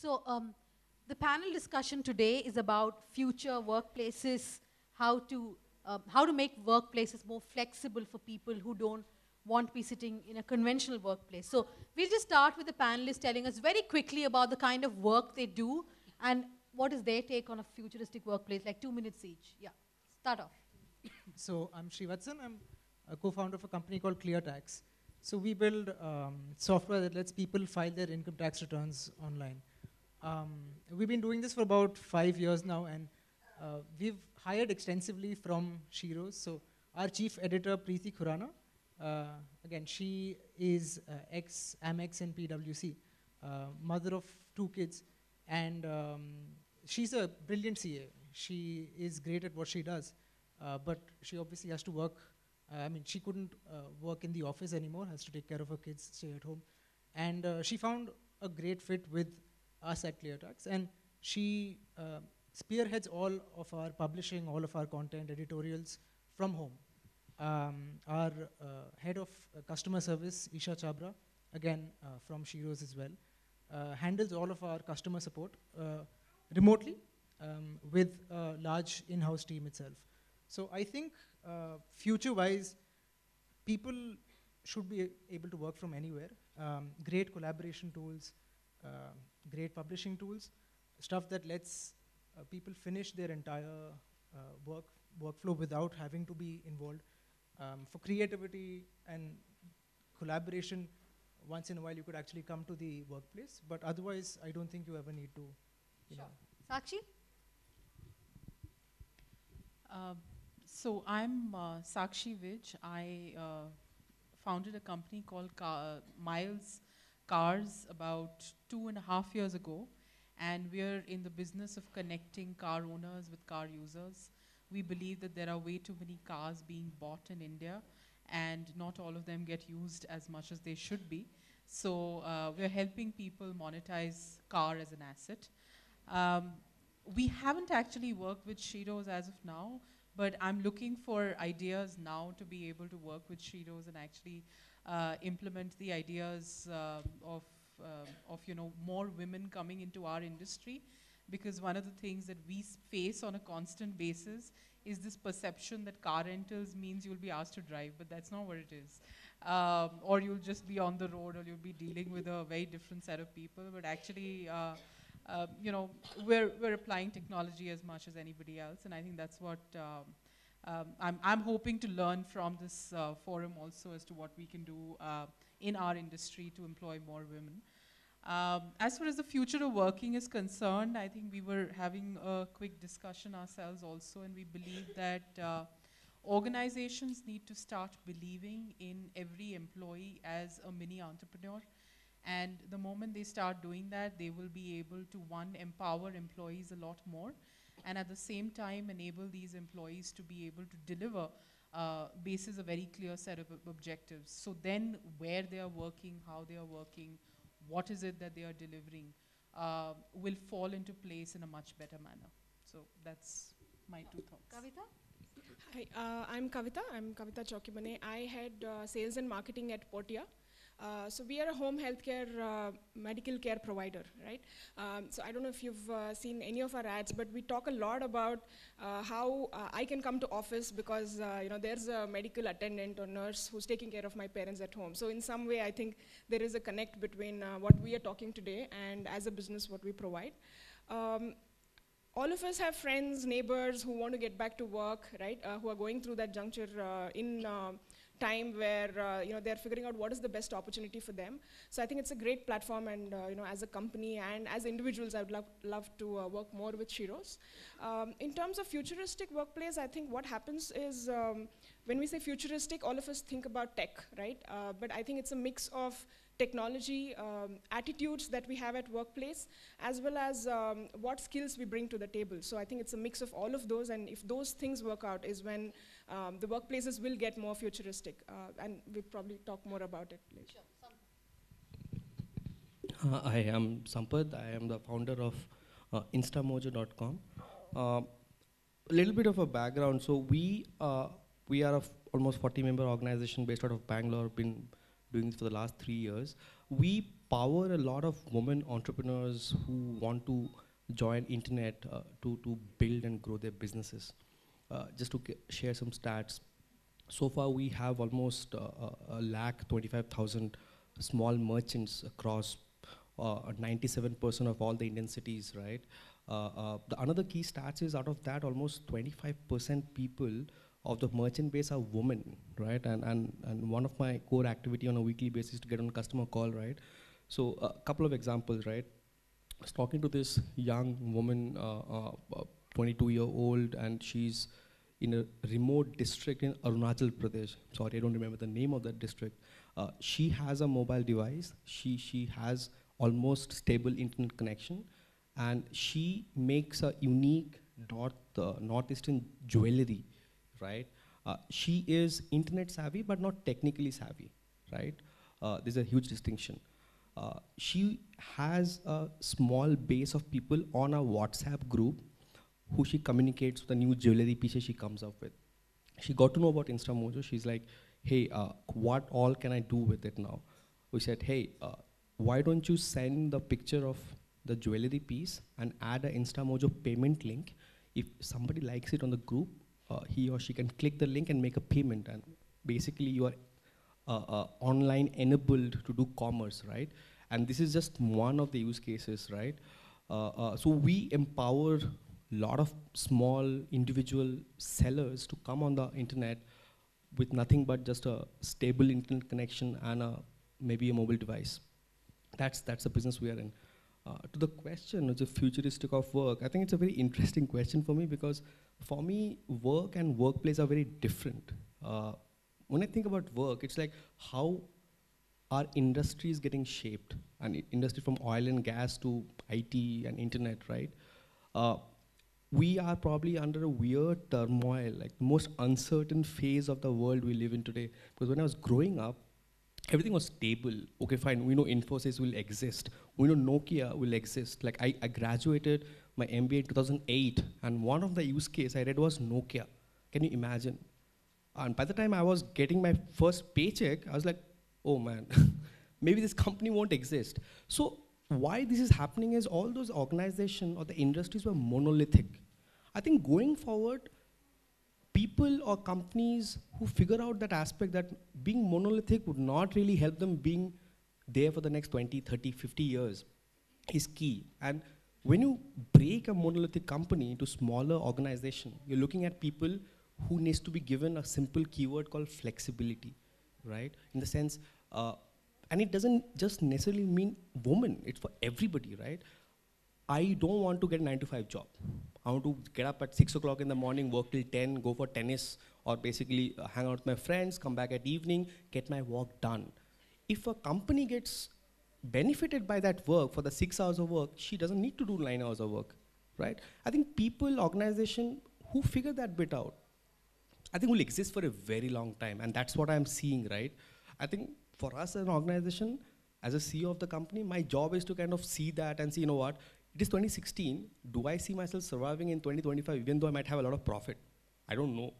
So um, the panel discussion today is about future workplaces, how to, um, how to make workplaces more flexible for people who don't want to be sitting in a conventional workplace. So we'll just start with the panelists telling us very quickly about the kind of work they do and what is their take on a futuristic workplace, like two minutes each. Yeah, start off. So I'm Srivatsan. I'm a co-founder of a company called ClearTax. So we build um, software that lets people file their income tax returns online. Um, we've been doing this for about five years now, and uh, we've hired extensively from Sheroes. So our chief editor, Preeti Khurana, uh, again, she is uh, ex-Amex and PwC, uh, mother of two kids, and um, she's a brilliant CA. She is great at what she does, uh, but she obviously has to work. Uh, I mean, she couldn't work in the office anymore, has to take care of her kids, stay at home. And she found a great fit with us at ClearTax. And she uh, spearheads all of our publishing, all of our content, editorials from home. Um, our uh, head of uh, customer service, Isha Chabra, again uh, from Sheroes as well, uh, handles all of our customer support remotely um, with a large in-house team itself. So I think future-wise, people should be able to work from anywhere. Um, great collaboration tools, uh, great publishing tools, stuff that lets uh, people finish their entire uh, work workflow without having to be involved. Um, for creativity and collaboration, once in a while you could actually come to the workplace, but otherwise, I don't think you ever need to, you Sure. know. Sakshi? Uh, so I'm uh, Sakshi Vij. I uh, founded a company called Car- Myles Cars about two and a half years ago, and we're in the business of connecting car owners with car users. We believe that there are way too many cars being bought in India, and not all of them get used as much as they should be. So uh, we're helping people monetize car as an asset. Um, we haven't actually worked with Sheroes as of now, but I'm looking for ideas now to be able to work with Sheroes and actually uh, implement the ideas um of, um of you know more women coming into our industry, because one of the things that we face on a constant basis is this perception that car rentals means you'll be asked to drive, but that's not what it is. Um, or you'll just be on the road, or you'll be dealing with a very different set of people. But actually, uh, uh, you know, we're, we're applying technology as much as anybody else, and I think that's what um, um, I'm, I'm hoping to learn from this uh, forum also as to what we can do uh, in our industry to employ more women. Um, as far as the future of working is concerned, I think we were having a quick discussion ourselves also, and we believe that uh, organizations need to start believing in every employee as a mini entrepreneur. And the moment they start doing that, they will be able to, one, empower employees a lot more, and at the same time, enable these employees to be able to deliver uh, basis a very clear set of objectives. So then, where they are working, how they are working, what is it that they are delivering, uh, will fall into place in a much better manner. So that's my two thoughts. Kavita? Hi, uh, I'm Kavita. I'm Kavita Chokimane. I head uh, sales and marketing at Portea. Uh, so we are a home healthcare uh, medical care provider, right? Um, so I don't know if you've uh, seen any of our ads, but we talk a lot about uh, how uh, I can come to office because you know there's a medical attendant or nurse who's taking care of my parents at home. So in some way, I think there is a connect between what we are talking today and as a business what we provide. Um, all of us have friends, neighbors who want to get back to work, right? Who are going through that juncture in time where uh, you know they're figuring out what is the best opportunity for them. So I think it's a great platform, and uh, you know, as a company and as individuals, I would love love to uh, work more with Sheroes. Um, in terms of futuristic workplace, I think what happens is um, when we say futuristic, all of us think about tech, right? Uh, but I think it's a mix of technology, um, attitudes that we have at workplace, as well as um, what skills we bring to the table. So I think it's a mix of all of those, and if those things work out, is when um, the workplaces will get more futuristic. Uh, and we'll probably talk more about it later. Uh, I am Sampad. I am the founder of uh, Instamojo.com. Uh, a little bit of a background. So we uh, we are a f- almost 40 member organization based out of Bangalore. Been doing this for the last three years. We power a lot of women entrepreneurs who want to join internet uh, to, to build and grow their businesses. Uh, just to share some stats, so far we have almost uh, a- a lakh 25,000 small merchants across uh, 97% of all the Indian cities, right? Uh, uh, the another key stats is out of that, almost 25% people of the merchant base are women, right? And, and, and one of my core activity on a weekly basis is to get on customer call, right? So a couple of examples, right? I was talking to this young woman, uh, uh, uh, 22 year old, and she's in a remote district in Arunachal Pradesh. Sorry, I don't remember the name of that district. Uh, she has a mobile device. She she has almost stable internet connection, and she makes a unique north uh, northeastern jewelry, right? Uh, she is internet savvy, but not technically savvy, right? Uh, there's a huge distinction. Uh, she has a small base of people on a WhatsApp group who she communicates with the new jewelry pieces she comes up with. She got to know about InstaMojo. She's like, hey, uh, what all can I do with it now? We said, hey, uh, why don't you send the picture of the jewelry piece and add an InstaMojo payment link? If somebody likes it on the group, uh, he or she can click the link and make a payment. And basically, you are uh, uh, online enabled to do commerce, right? And this is just one of the use cases, right? Uh, so we empower lot of small individual sellers to come on the internet with nothing but just a stable internet connection and a, maybe a mobile device. That's that's the business we are in. Uh, to the question of the futuristic of work, I think it's a very interesting question for me because for me, work and workplace are very different. Uh, when I think about work, it's like how our industry is getting shaped, and industry from oil and gas to IT and internet, right? Uh, we are probably under a weird turmoil, like the most uncertain phase of the world we live in today. Because when I was growing up, everything was stable. Okay, fine. We know Infosys will exist. We know Nokia will exist. Like I, I graduated my MBA in 2008, and one of the use case I read was Nokia. Can you imagine? And by the time I was getting my first paycheck, I was like, oh man, maybe this company won't exist. So why this is happening is all those organizations or the industries were monolithic. I think going forward, people or companies who figure out that aspect that being monolithic would not really help them being there for the next 20, 30, 50 years is key. And when you break a monolithic company into smaller organization, you're looking at people who needs to be given a simple keyword called flexibility, right? In the sense, uh, and it doesn't just necessarily mean woman, it's for everybody, right? I don't want to get a nine to five job. I want to get up at six o'clock in the morning, work till 10, go for tennis, or basically uh, hang out with my friends, come back at evening, get my work done. If a company gets benefited by that work for the six hours of work, she doesn't need to do nine hours of work, right? I think people, organization who figure that bit out, I think will exist for a very long time, and that's what I'm seeing, right? I think for us as an organization, as a CEO of the company, my job is to kind of see that and see, you know what, it is 2016. Do I see myself surviving in 2025, even though I might have a lot of profit? I don't know.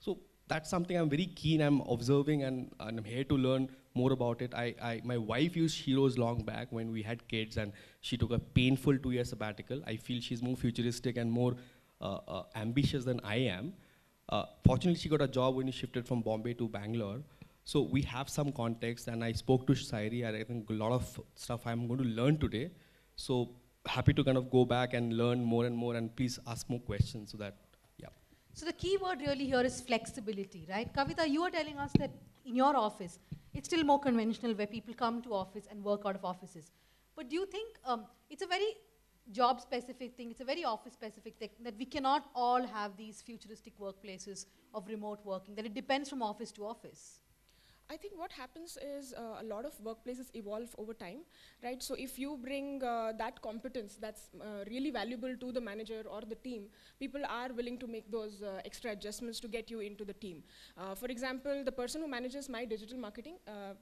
So that's something I'm very keen. I'm observing, and, and I'm here to learn more about it. I, I, my wife used Sheroes long back when we had kids, and she took a painful two-year sabbatical. I feel she's more futuristic and more uh, uh, ambitious than I am. Uh, fortunately, she got a job when she shifted from Bombay to Bangalore. So we have some context, and I spoke to Sairee. and I think a lot of stuff I'm going to learn today. So happy to kind of go back and learn more and more, and please ask more questions so that, yeah. So the key word really here is flexibility, right? Kavita, you were telling us that in your office, it's still more conventional where people come to office and work out of offices. But do you think um, it's a very job specific thing, it's a very office specific thing, that we cannot all have these futuristic workplaces of remote working, that it depends from office to office? I think what happens is uh, a lot of workplaces evolve over time, right? So if you bring uh, that competence that's uh, really valuable to the manager or the team, people are willing to make those uh, extra adjustments to get you into the team. Uh, for example, the person who manages my digital marketing uh,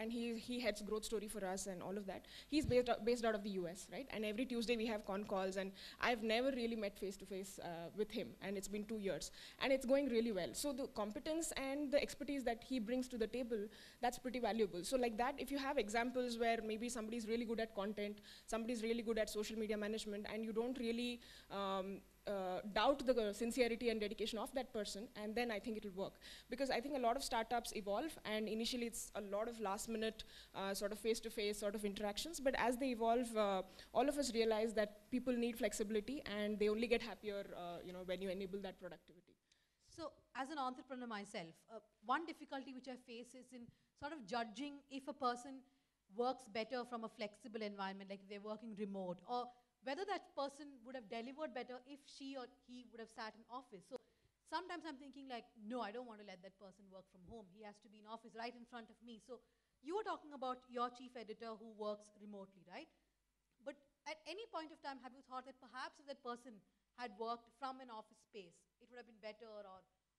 and he, he heads growth story for us and all of that, he's based out, based out of the US, right? And every Tuesday we have con calls and I've never really met face to face with him and it's been two years and it's going really well. So the competence and the expertise that he brings to the table, that's pretty valuable. So like that, if you have examples where maybe somebody's really good at content, somebody's really good at social media management, and you don't really um, uh, doubt the sincerity and dedication of that person, and then I think it'll work. Because I think a lot of startups evolve, and initially it's a lot of last minute uh, sort of face to face sort of interactions, but as they evolve, uh, all of us realize that people need flexibility, and they only get happier uh, you know, when you enable that productivity. As an entrepreneur myself, uh, one difficulty which I face is in sort of judging if a person works better from a flexible environment, like they're working remote, or whether that person would have delivered better if she or he would have sat in office. So sometimes I'm thinking like, no, I don't want to let that person work from home. He has to be in office right in front of me. So you were talking about your chief editor who works remotely, right? But at any point of time, have you thought that perhaps if that person had worked from an office space, it would have been better or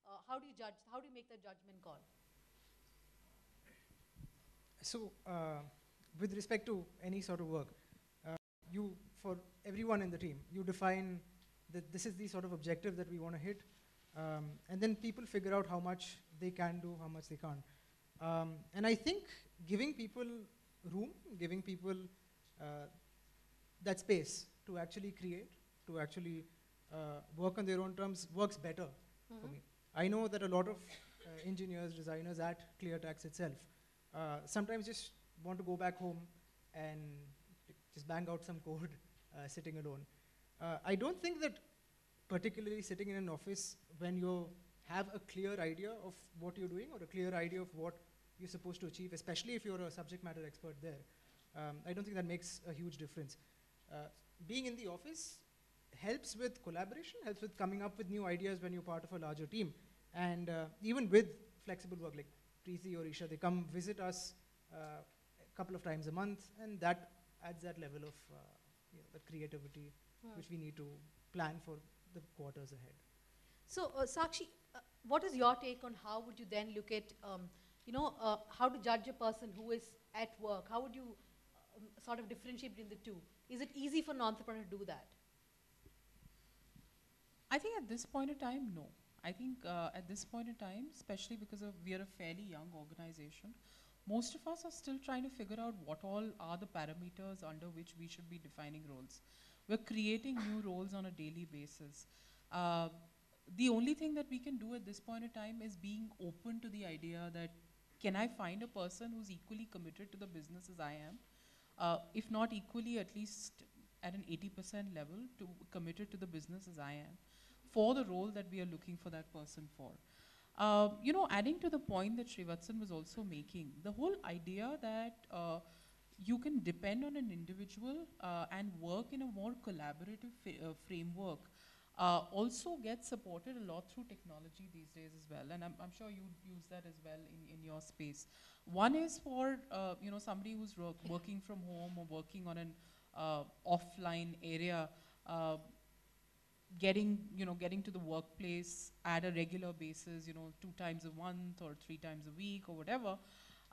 uh, how do you judge, how do you make that judgment call? So, uh, with respect to any sort of work, uh, you for everyone in the team. You define that this is the sort of objective that we want to hit, um, and then people figure out how much they can do, how much they can't. Um, and I think giving people room, giving people uh, that space to actually create, to actually uh, work on their own terms, works better mm-hmm. for me. I know that a lot of uh, engineers, designers at ClearTax itself uh, sometimes just want to go back home and just bang out some code uh, sitting alone. I don't think that particularly sitting in an office when you have a clear idea of what you're doing or a clear idea of what you're supposed to achieve, especially if you're a subject matter expert there. Um, I don't think that makes a huge difference. Uh, being in the office helps with collaboration, helps with coming up with new ideas when you're part of a larger team. And uh, even with flexible work, like Preeti or Isha, they come visit us uh, a couple of times a month, and that adds that level of uh, you know, the creativity hmm. which we need to plan for the quarters ahead. So, uh, Sakshi, uh, what is your take on how would you then look at, um, you know, uh, how to judge a person who is at work? How would you um, sort of differentiate between the two? Is it easy for an entrepreneur to do that? I think at this point in time, no. I think uh, at this point in time, especially because of we are a fairly young organization, most of us are still trying to figure out what all are the parameters under which we should be defining roles. We're creating new roles on a daily basis. Uh, the only thing that we can do at this point in time is being open to the idea that can I find a person who's equally committed to the business as I am? Uh, if not equally, at least at an 80% level to committed to the business as I am for the role that we are looking for that person for. Uh, you know, adding to the point that Srivatsan was also making, the whole idea that uh, you can depend on an individual uh, and work in a more collaborative uh, framework uh, also gets supported a lot through technology these days as well. And I'm, I'm sure you use that as well in, in your space. One is for, uh, you know, somebody who's working from home or working on an offline area getting you know getting to the workplace at a regular basis you know two times a month or three times a week or whatever.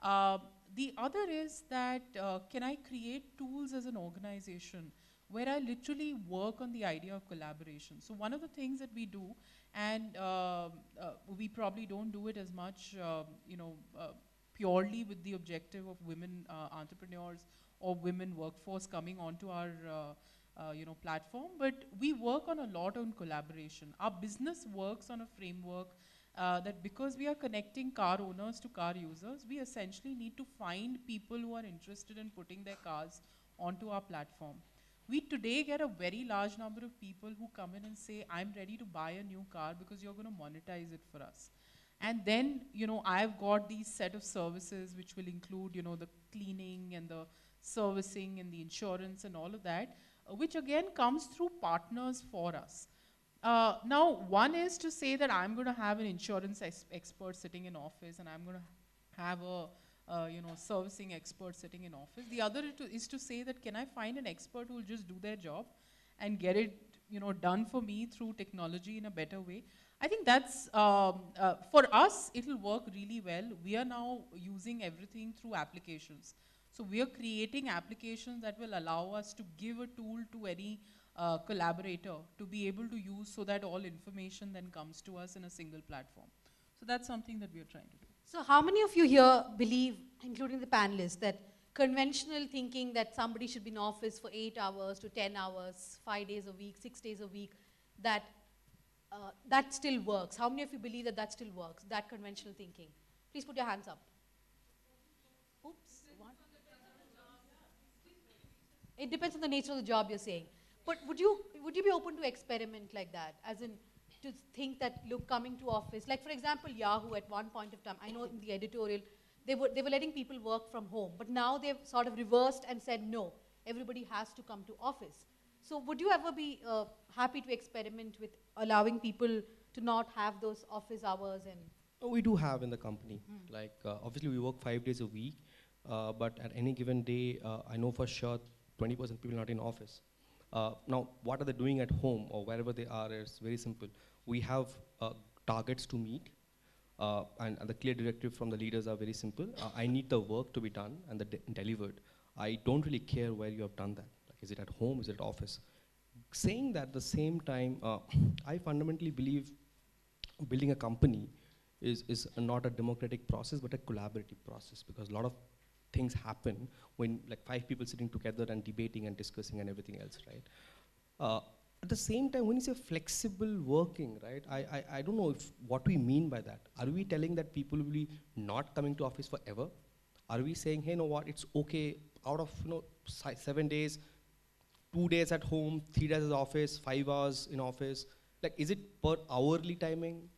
Uh, the other is that uh, can i create tools as an organization where i literally work on the idea of collaboration? So one of the things that we do and uh, uh we probably don't do it as much um, you know uh, purely with the objective of women uh, entrepreneurs or women workforce coming onto our uh, you know, platform, but we work on a lot on collaboration. Our business works on a framework uh, that because we are connecting car owners to car users, we essentially need to find people who are interested in putting their cars onto our platform. We today get a very large number of people who come in and say, I'm ready to buy a new car because you're going to monetize it for us. And then, you know, I've got these set of services which will include, you know, the cleaning and the servicing and the insurance and all of that which again comes through partners for us. Uh, now, one is to say that I'm going to have an insurance expert sitting in office and I'm going to have a uh, you know, servicing expert sitting in office. The other to, is to say that can I find an expert who will just do their job and get it, you know, done for me through technology in a better way. I think that's, um, uh, for us, it'll work really well. We are now using everything through applications. So we are creating applications that will allow us to give a tool to any uh, collaborator to be able to use so that all information then comes to us in a single platform. So that's something that we are trying to do. So, how many of you here believe, including the panelists, that conventional thinking that somebody should be in office for eight hours to 10 hours, five days a week, six days a week, that uh, that still works? How many of you believe that that still works, that conventional thinking? Please put your hands up. Oops. One. It depends on the nature of the job you're saying. But would you, would you be open to experiment like that? As in, to think that, look, coming to office, like for example, Yahoo at one point of time, I know in the editorial, they were, they were letting people work from home, but now they've sort of reversed and said, no, everybody has to come to office. So would you ever be uh, happy to experiment with allowing people to not have those office hours and Uh, We do have in the company. Like, uh, obviously, we work five days a week, uh, but at any given day, uh, I know for sure 20% people not in office. Uh, now, what are they doing at home or wherever they are is very simple. We have uh, targets to meet, uh, and, and the clear directive from the leaders are very simple. Uh, I need the work to be done and the de- delivered. I don't really care where you have done that. Like, is it at home? Is it at office? Saying that at the same time, uh, I fundamentally believe building a company is, is not a democratic process but a collaborative process because a lot of things happen when like five people sitting together and debating and discussing and everything else right? Uh, at the same time when you say flexible working right I, I, I don't know if what we mean by that. Are we telling that people will be not coming to office forever? Are we saying hey you know what it's okay out of you know si- seven days two days at home three days at office five hours in office like is it per hourly timing?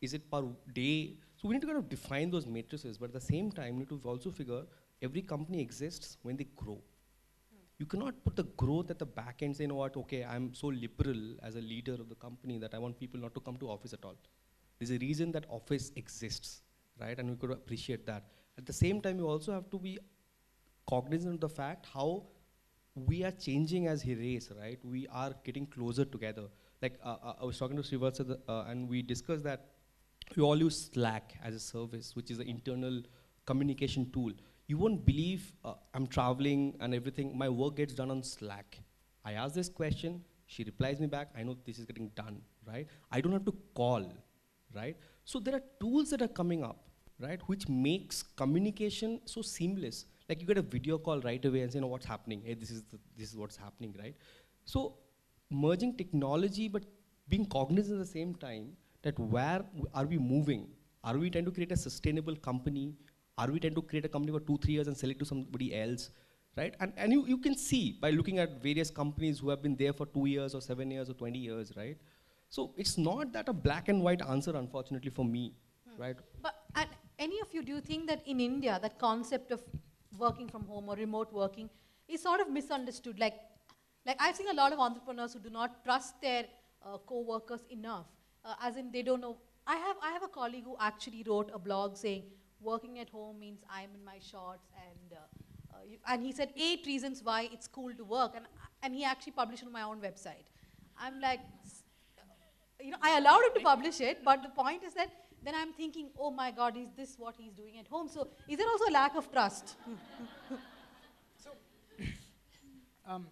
Is it per day? So we need to kind of define those matrices, but at the same time, we need to also figure every company exists when they grow. You cannot put the growth at the back end, say, you know what, okay, I'm so liberal as a leader of the company that I want people not to come to office at all. There's a reason that office exists, right? And we could appreciate that. At the same time, you also have to be cognizant of the fact how we are changing as a race, right? We are getting closer together. Like uh, uh, I was talking to Srivatsa, uh, and we discussed that we all use Slack as a service, which is an internal communication tool. You won't believe uh, I'm traveling and everything. My work gets done on Slack. I ask this question, she replies me back. I know this is getting done, right? I don't have to call, right? So there are tools that are coming up, right, which makes communication so seamless. Like you get a video call right away and say, you know what's happening. Hey, this is the, this is what's happening, right? So merging technology, but being cognizant at the same time that where are we moving? Are we trying to create a sustainable company? Are we tend to create a company for two, three years and sell it to somebody else? Right? And, and you, you can see by looking at various companies who have been there for two years or seven years or 20 years, right? So it's not that a black and white answer, unfortunately, for me, right? But and any of you, do you think that in India, that concept of working from home or remote working is sort of misunderstood? Like, like I've seen a lot of entrepreneurs who do not trust their uh, co-workers enough, uh, as in they don't know. I have I have a colleague who actually wrote a blog saying working at home means I'm in my shorts and. Uh, uh, you, and he said eight reasons why it's cool to work, and and he actually published on my own website. I'm like, you know, I allowed him to publish it, but the point is that then I'm thinking, oh my God, is this what he's doing at home? So is there also a lack of trust? So um,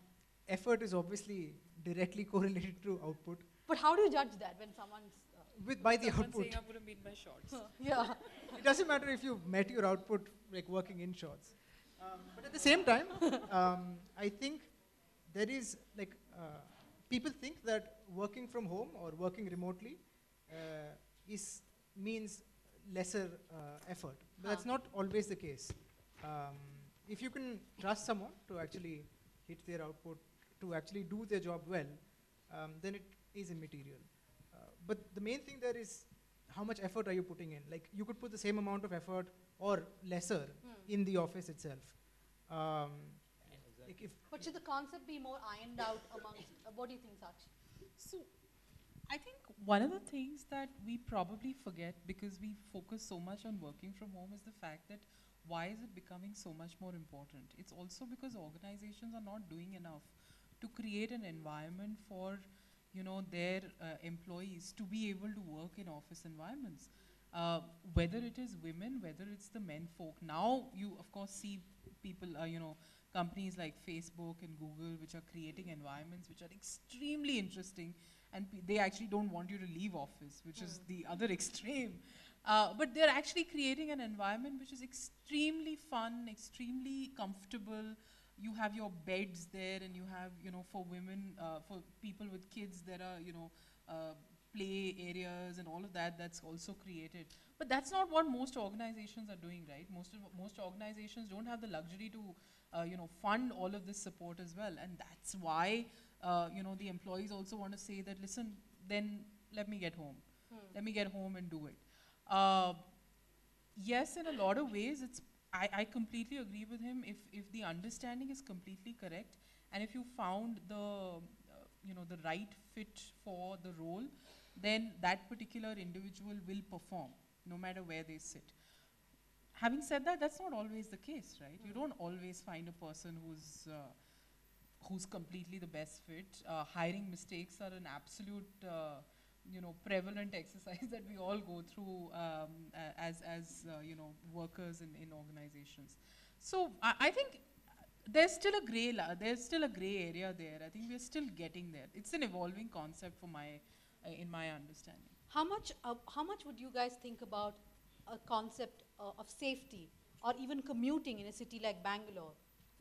effort is obviously directly correlated to output. But how do you judge that when someone's, With by the Someone output, saying I would have made my shorts. yeah, it doesn't matter if you met your output like working in shorts. Um, but at the same time, um, I think there is like uh, people think that working from home or working remotely uh, is means lesser uh, effort, but that's not always the case. Um, if you can trust someone to actually hit their output, to actually do their job well, um, then it is immaterial. But the main thing there is how much effort are you putting in? Like you could put the same amount of effort or lesser Hmm. in the office itself. Um, like if But should the concept be more ironed out amongst, uh, what do you think, Sakshi? So, I think one of the things that we probably forget because we focus so much on working from home is the fact that why is it becoming so much more important? It's also because organizations are not doing enough to create an environment for you know their uh, employees to be able to work in office environments. Uh, whether it is women, whether it's the men folk. Now you of course see people, uh, you know, companies like Facebook and Google, which are creating environments which are extremely interesting, and they actually don't want you to leave office, which is the other extreme. Uh, but they're actually creating an environment which is extremely fun, extremely comfortable. You have your beds there, and you have, you know, for women, uh, for people with kids, there are, you know, uh, play areas and all of that. That's also created. But that's not what most organizations are doing, right? Most of, most organizations don't have the luxury to, uh, you know, fund all of this support as well, and that's why, uh, you know, the employees also want to say that, listen, then let me get home, let me get home and do it. Uh, yes, in a lot of ways, it's. I, I completely agree with him. If if the understanding is completely correct, and if you found the, uh, you know, the right fit for the role, then that particular individual will perform, no matter where they sit. Having said that, that's not always the case, right? You don't always find a person who's uh, who's completely the best fit. Uh, hiring mistakes are an absolute, uh, you know, prevalent exercise that we all go through um, as, as uh, you know, workers in, in organizations. So I, I think there's still a gray, there's still a gray area there. I think we're still getting there. It's an evolving concept for my, uh, in my understanding. How much, uh, how much would you guys think about a concept uh, of safety or even commuting in a city like Bangalore?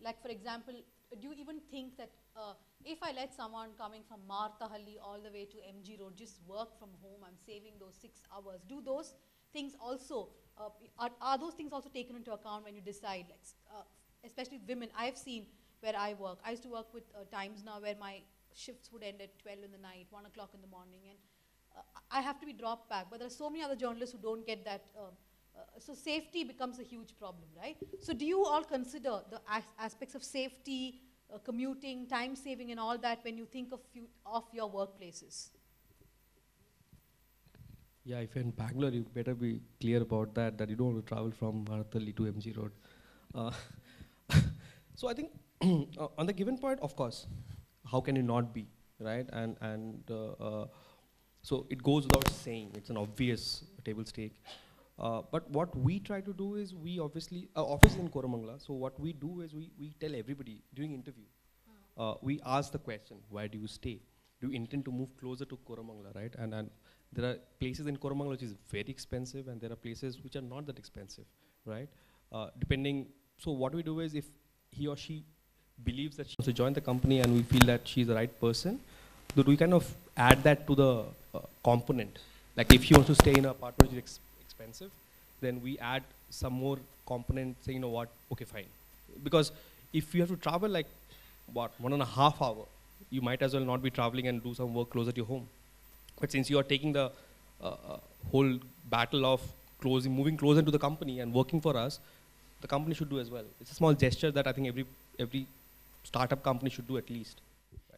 Like, for example, do you even think that uh, if I let someone coming from Marathahalli all the way to MG Road just work from home, I'm saving those six hours? Do those things also, uh, are, are those things also taken into account when you decide, like, uh, especially women? I've seen where I work. I used to work with uh, Times Now where my shifts would end at 12 in the night, 1 o'clock in the morning, and uh, I have to be dropped back. But there are so many other journalists who don't get that. Um, uh, so safety becomes a huge problem, right? So do you all consider the as- aspects of safety, uh, commuting, time saving, and all that when you think of of your workplaces? Yeah, if you're in Bangalore, you better be clear about that, that you don't want to travel from Marathahalli to MG Road. Uh, so I think uh, on the given point, of course, how can you not be, right? And, and uh, uh, so it goes without saying, it's an obvious table stake. Uh, but what we try to do is we obviously, uh, office in Koramangala, so what we do is we, we tell everybody during interview, uh, we ask the question, where do you stay? Do you intend to move closer to Koramangala, right? And, and there are places in Koramangala which is very expensive, and there are places which are not that expensive, right? Uh, depending, so what we do is if he or she believes that she wants to join the company and we feel that she's the right person, that we kind of add that to the uh, component. Like if she wants to stay in an apartment which is expensive, then we add some more component saying, you know what, okay, fine. Because if you have to travel like, what, one and a half hour, you might as well not be traveling and do some work closer to your home. But since you are taking the uh, uh, whole battle of closing, moving closer to the company and working for us, the company should do as well. It's a small gesture that I think every every startup company should do at least.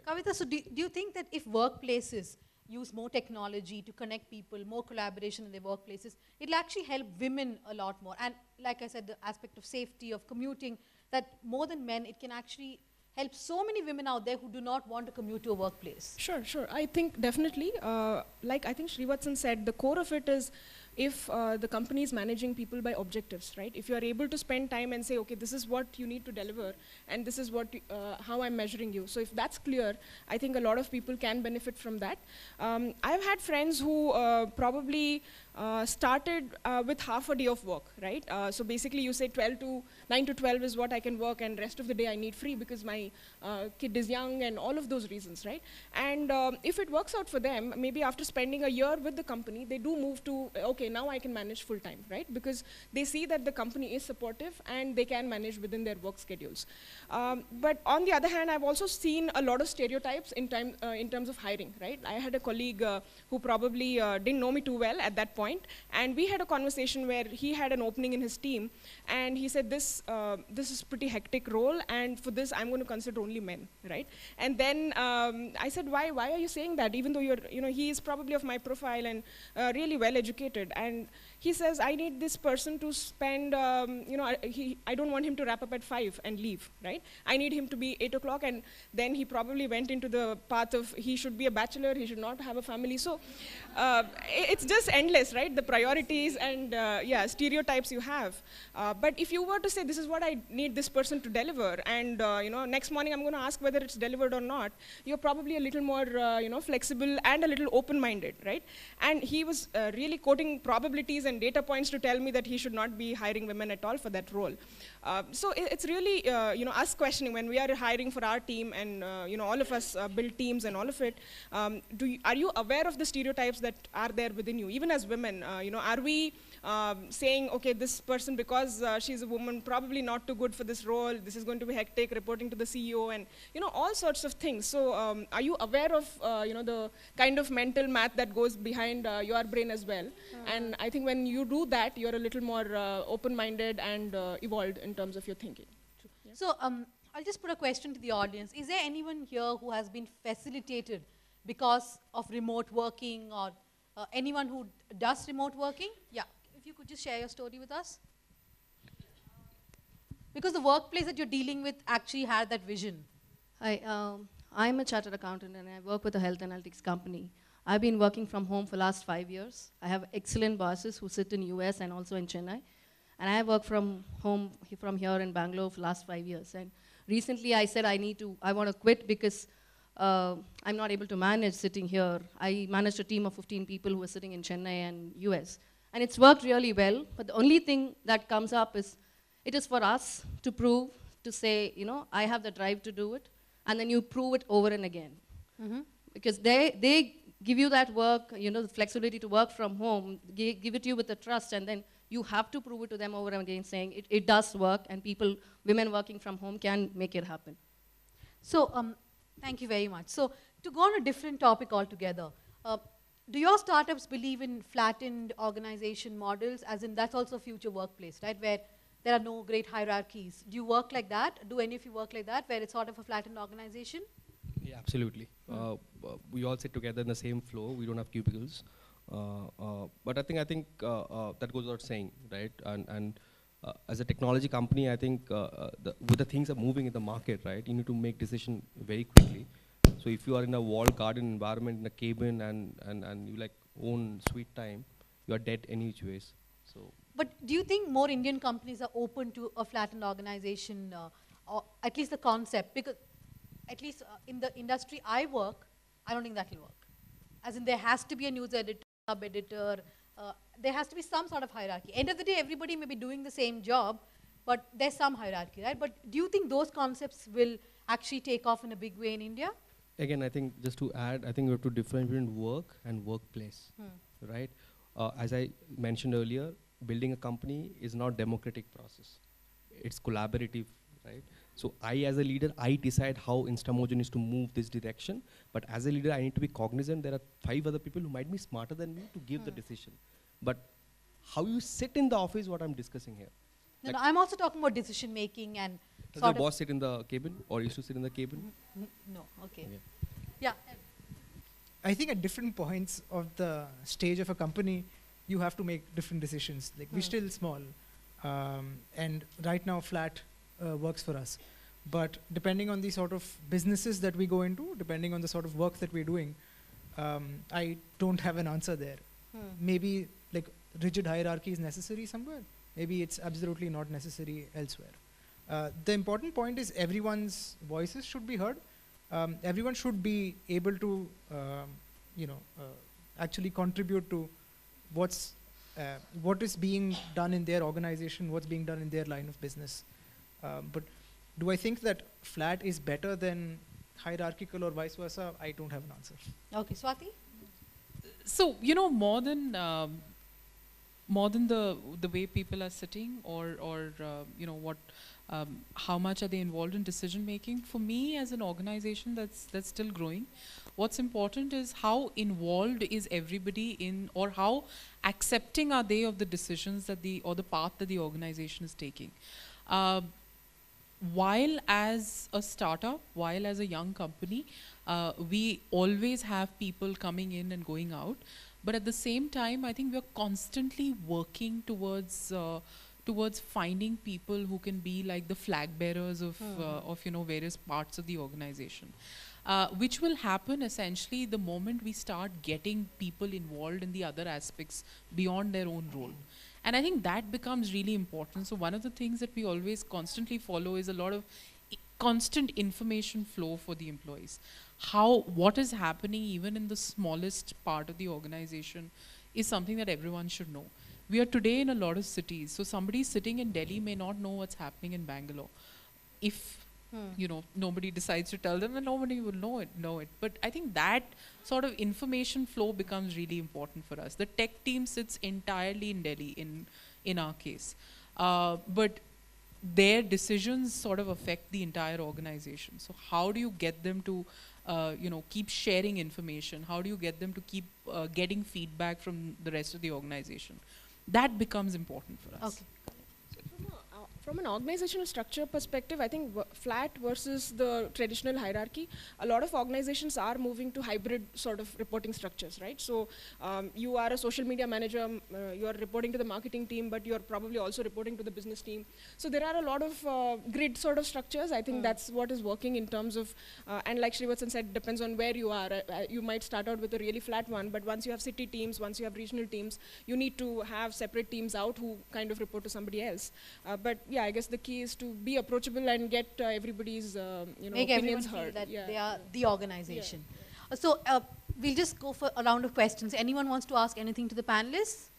Kavita, so do, do you think that if workplaces use more technology to connect people, more collaboration in their workplaces, it'll actually help women a lot more? And like I said, the aspect of safety, of commuting, that more than men, it can actually help so many women out there who do not want to commute to a workplace. Sure, sure. I think definitely, uh, like I think Srivatsan said, the core of it is if uh, the company is managing people by objectives, right? If you are able to spend time and say, okay, this is what you need to deliver, and this is what uh, how I'm measuring you. So if that's clear, I think a lot of people can benefit from that. Um, I've had friends who uh, probably uh, started uh, with half a day of work, right? Uh, so basically, you say 12 to 9 to 12 is what I can work, and rest of the day I need free because my kid is young, and all of those reasons, right? And um, if it works out for them, maybe after spending a year with the company, they do move to okay, now I can manage full time, right? Because they see that the company is supportive and they can manage within their work schedules. Um, but on the other hand, I've also seen a lot of stereotypes in time uh, in terms of hiring, right? I had a colleague uh, who probably uh, didn't know me too well at that point, and we had a conversation where he had an opening in his team, and he said this uh, this is pretty hectic role, and for this I'm going to consider only men, right? And then um, I said, why why are you saying that? Even though you're you know he is probably of my profile and uh, really well educated. And he says, I need this person to spend, um, you know, I, he, I don't want him to wrap up at 5 and leave, right? I need him to be 8 o'clock. And then he probably went into the path of he should be a bachelor, he should not have a family. So uh, it's just endless, right? The priorities and, uh, yeah, stereotypes you have. Uh, but if you were to say, this is what I need this person to deliver, and, uh, you know, next morning I'm going to ask whether it's delivered or not, you're probably a little more, uh, you know, flexible and a little open-minded, right? And he was uh, really quoting probabilities and data points to tell me that he should not be hiring women at all for that role. Uh, so i- it's really, uh, you know, us questioning when we are hiring for our team, and uh, you know, all of us uh, build teams and all of it. Um, do you, are you aware of the stereotypes that are there within you, even as women? Uh, you know, are we um, saying, okay, this person because uh, she's a woman, probably not too good for this role. This is going to be hectic, reporting to the CEO, and you know, all sorts of things. So, um, are you aware of, uh, you know, the kind of mental math that goes behind uh, your brain as well? And I think when you do that, you're a little more uh, open-minded and uh, evolved in terms of your thinking. So um, I'll just put a question to the audience. Is there anyone here who has been facilitated because of remote working or uh, anyone who d- does remote working? Yeah, you could just share your story with us. Because the workplace that you're dealing with actually had that vision. Hi, um, I'm a chartered accountant and I work with a health analytics company. I've been working from home for last five years. I have excellent bosses who sit in US and also in Chennai. And I work from home from here in Bangalore for last five years. And recently I said I need to, I want to quit because uh, I'm not able to manage sitting here. I managed a team of 15 people who are sitting in Chennai and US. And it's worked really well, but the only thing that comes up is it is for us to prove, to say, you know, I have the drive to do it, and then you prove it over and again. Because they, they give you that work, you know, the flexibility to work from home, gi- give it to you with the trust, and then you have to prove it to them over and again, saying it, it does work, and people, women working from home can make it happen. So, um, thank you very much. So, to go on a different topic altogether, uh, do your startups believe in flattened organization models, as in that's also a future workplace, right, where there are no great hierarchies? Do you work like that? Do any of you work like that, where it's sort of a flattened organization? Yeah, absolutely. Uh, uh, we all sit together in the same floor. We don't have cubicles. Uh, uh, but I think I think uh, uh, that goes without saying, right? And and uh, as a technology company, I think the, with the things are moving in the market, right? You need to make decision very quickly. So if you are in a walled garden environment in a cabin and and and you like own sweet time, you are dead any which ways. So But do you think more Indian companies are open to a flattened organization, uh, or at least the concept? Because at least uh, in the industry I work, I don't think that will work. As in, there has to be a news editor, sub editor. Uh, there has to be some sort of hierarchy. End of the day, everybody may be doing the same job, but there's some hierarchy, right? But do you think those concepts will actually take off in a big way in India? Again, I think just to add, I think we have to differentiate work and workplace, Hmm. right? Uh, as I mentioned earlier, building a company is not democratic process; it's collaborative, right? So I, as a leader, I decide how Instamojo is to move this direction. But as a leader, I need to be cognizant there are five other people who might be smarter than me to give the decision. But how you sit in the office, what I'm discussing here. No, Like- no, I'm also talking about decision making and Does sort the boss sit in the cabin or used to sit in the cabin? No, okay. Okay. Yeah. I think at different points of the stage of a company, you have to make different decisions. Like we're Hmm. still small, um, and right now flat uh, works for us. But depending on the sort of businesses that we go into, depending on the sort of work that we're doing, um, I don't have an answer there. Hmm. Maybe like rigid hierarchy is necessary somewhere. Maybe it's absolutely not necessary elsewhere. Uh, the important point is everyone's voices should be heard. Um, everyone should be able to, um, you know, uh, actually contribute to what's uh, what is being done in their organization, what's being done in their line of business. Um, but do I think that flat is better than hierarchical or vice versa? I don't have an answer. Okay, Swati? so you know more than um, more than the the way people are sitting or or uh, you know what um, how much are they involved in decision making for me as an organization that's that's still growing what's important is how involved is everybody in or how accepting are they of the decisions that the or the path that the organization is taking uh, while as a startup, while as a young company, uh, we always have people coming in and going out. But at the same time, I think we're constantly working towards uh, towards finding people who can be like the flag bearers of uh, of you know various parts of the organization. Uh, which will happen essentially the moment we start getting people involved in the other aspects beyond their own role. And I think that becomes really important. So, one of the things that we always constantly follow is a lot of constant information flow for the employees. How, what is happening even in the smallest part of the organization is something that everyone should know. We are today in a lot of cities. So, somebody sitting in Delhi may not know what's happening in Bangalore. If you know nobody decides to tell them then nobody will know it know it but i think that sort of information flow becomes really important for us the tech team sits entirely in delhi in in our case uh, but their decisions sort of affect the entire organization so how do you get them to uh, you know keep sharing information? How do you get them to keep uh, getting feedback from the rest of the organization? That becomes important for us. Okay. From, an organizational structure perspective, I think flat versus the traditional hierarchy, a lot of organizations are moving to hybrid sort of reporting structures, right? So um, you are a social media manager, uh, you are reporting to the marketing team, but you are probably also reporting to the business team. So there are a lot of uh, grid sort of structures. I think that's what is working in terms of, uh, and like Srivatsan said, depends on where you are. Uh, uh, you might start out with a really flat one, but once you have city teams, once you have regional teams, you need to have separate teams out who kind of report to somebody else. Uh, but yeah, I guess the key is to be approachable and get uh, everybody's um, you know Make everyone opinions feel heard. that yeah. they are the organization. Uh, So uh, we'll just go for a round of questions. Anyone wants to ask anything to the panelists?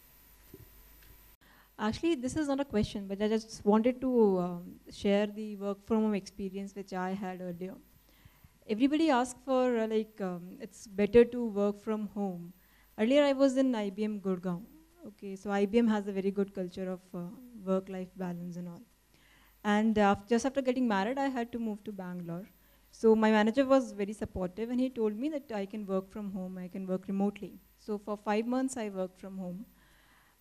Actually, this is not a question, but I just wanted to um, share the work from home experience which I had earlier. Everybody asks for uh, like um, it's better to work from home. Earlier, I was in IBM Gurgaon. Okay, so IBM has a very good culture of uh, work-life balance and all. And uh, just after getting married, I had to move to Bangalore. So my manager was very supportive, and he told me that I can work from home, I can work remotely. So for five months, I worked from home.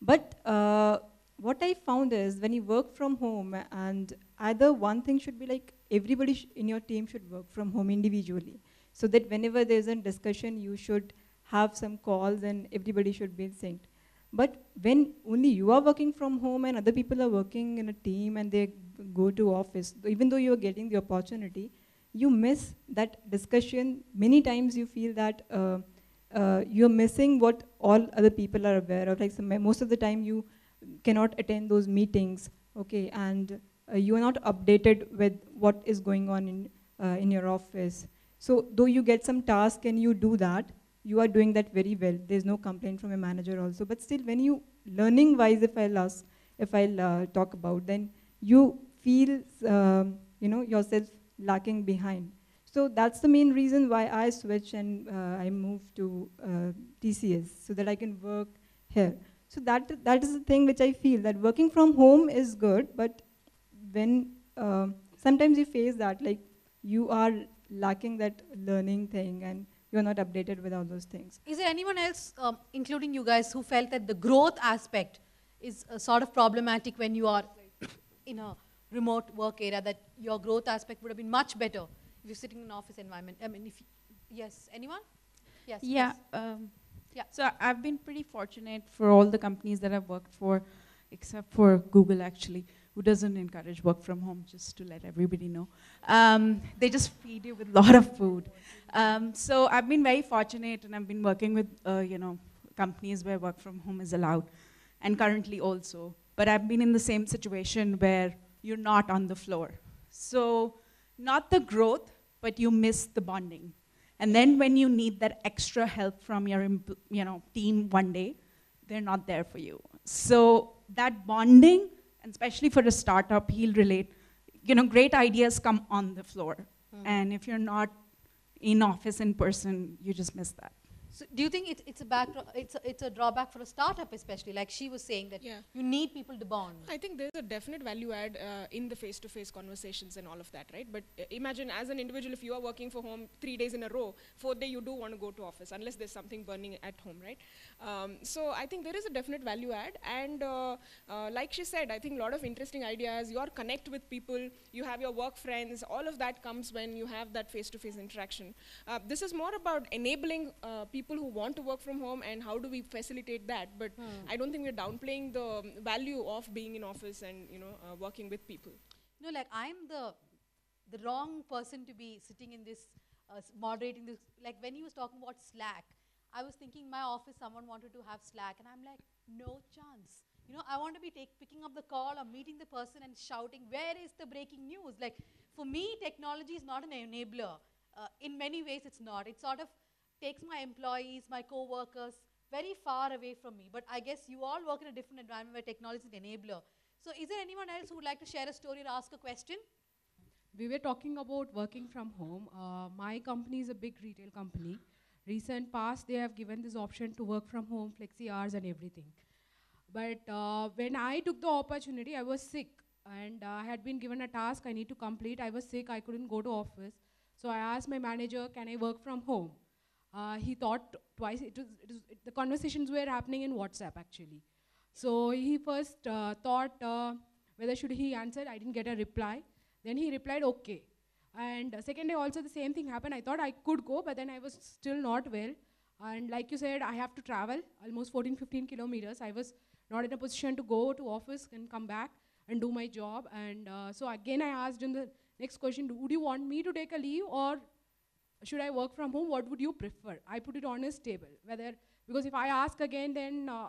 But uh, what I found is when you work from home, and either one thing should be like everybody in your team should work from home individually, so that whenever there's a discussion, you should have some calls and everybody should be synced. But when only you are working from home and other people are working in a team and they go to office, even though you are getting the opportunity, you miss that discussion. Many times you feel that uh, uh, you're missing what all other people are aware of. Like most of the time you cannot attend those meetings, okay, and uh, you are not updated with what is going on in, uh, in your office. So though you get some task and you do that, you are doing that very well. There's no complaint from a manager also. But still, when you learning wise, if I'll ask, if I'll uh, talk about, then you feel um, you know yourself lacking behind. So that's the main reason why I switched and uh, I moved to uh, TCS so that I can work here. So that that is the thing which I feel that working from home is good, but when um sometimes you face that like you are lacking that learning thing and you are not updated with all those things. Is there anyone else, um, including you guys, who felt that the growth aspect is uh, sort of problematic when you are in a remote work area? That your growth aspect would have been much better if you're sitting in an office environment. I mean, if y- yes, anyone? Yes. Yeah. Um, Yeah. So I've been pretty fortunate for all the companies that I've worked for, except for Google actually, who doesn't encourage work from home, just to let everybody know. Um, they just feed you with a lot of food. Um, so I've been very fortunate, and I've been working with uh, you know companies where work from home is allowed, and currently also. But I've been in the same situation where you're not on the floor. So not the growth, but you miss the bonding. And then when you need that extra help from your you know, team one day, they're not there for you. So that bonding, and especially for a startup, he'll relate, you know, great ideas come on the floor. Hmm. And if you're not in office in person, you just miss that. So do you think it, it's a back, it's a, it's a drawback for a startup, especially like she was saying that Yeah. you need people to bond. I think there's a definite value add uh, in the face-to-face conversations and all of that, right? But uh, imagine as an individual, if you are working for home three days in a row, fourth day you do want to go to office, unless there's something burning at home, right? Um, so I think there is a definite value add, and uh, uh, like she said, I think a lot of interesting ideas. You are connect with people, you have your work friends. All of that comes when you have that face-to-face interaction. Uh, this is more about enabling uh, people people who want to work from home and how do we facilitate that. But Hmm. I don't think we're downplaying the value of being in office and you know uh, working with people. No, like I'm the the wrong person to be sitting in this uh, moderating this. Like when he was talking about Slack, I was thinking my office someone wanted to have Slack, and I'm like, no chance. You know, I want to be take, picking up the call or meeting the person and shouting, where is the breaking news? Like for me, technology is not an enabler. Uh, in many ways, it's not. It's sort of takes my employees, my co-workers very far away from me. But I guess you all work in a different environment where technology is an enabler. So is there anyone else who would like to share a story or ask a question? We were talking about working from home. Uh, my company is a big retail company. Recent past, they have given this option to work from home, flexi hours, and everything. But uh, when I took the opportunity, I was sick, and uh, I had been given a task I need to complete. I was sick; I couldn't go to office, so I asked my manager, "Can I work from home?" Uh, he thought twice. It was, it was it, the conversations were happening in WhatsApp actually. So he first uh, thought uh, whether should he answer. I didn't get a reply. Then he replied, okay. And uh, second day also the same thing happened. I thought I could go, but then I was still not well. And like you said, I have to travel almost 14, 15 kilometers. I was not in a position to go to office and come back and do my job. And uh, so again, I asked him the next question, would you want me to take a leave or should I work from home? What would you prefer? I put it on his table. Whether, because if I ask again, then uh,